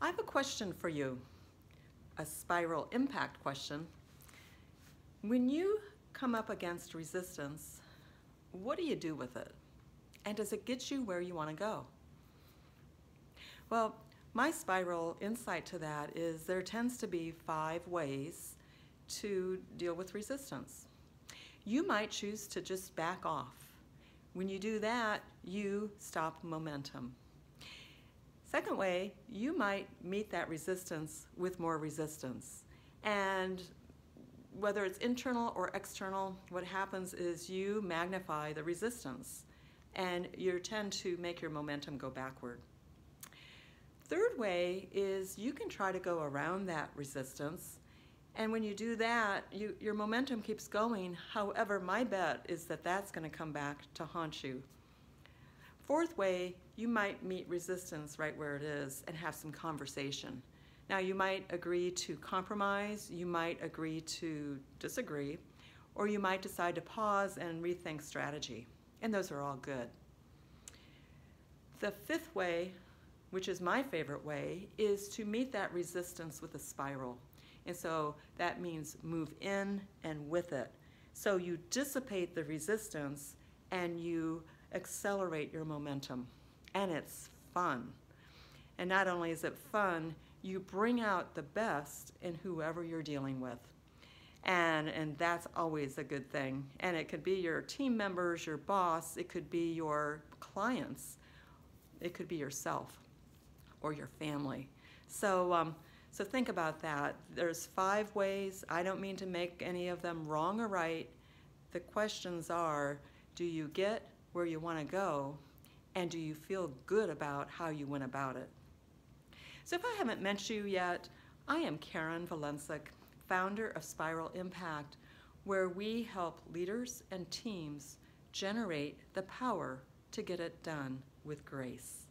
I have a question for you, a spiral impact question. When you come up against resistance, what do you do with it? And does it get you where you want to go? Well, my spiral insight to that is there tends to be five ways to deal with resistance. You might choose to just back off. When you do that, you stop momentum. Second way, you might meet that resistance with more resistance. And whether it's internal or external, what happens is you magnify the resistance and you tend to make your momentum go backward. Third way is you can try to go around that resistance and when you do that, you, your momentum keeps going. However, my bet is that that's going to come back to haunt you. Fourth way, you might meet resistance right where it is and have some conversation. Now, you might agree to compromise, you might agree to disagree, or you might decide to pause and rethink strategy. And those are all good. The fifth way, which is my favorite way, is to meet that resistance with a spiral. And so that means move in and with it. So you dissipate the resistance and you accelerate your momentum. And it's fun. And not only is it fun, you bring out the best in whoever you're dealing with. And, and that's always a good thing. And it could be your team members, your boss, it could be your clients, it could be yourself or your family. So, um, so think about that. There's five ways. I don't mean to make any of them wrong or right. The questions are, do you get where you want to go? And do you feel good about how you went about it? So if I haven't met you yet, I am Karen Valencic, founder of Spiral Impact, where we help leaders and teams generate the power to get it done with grace.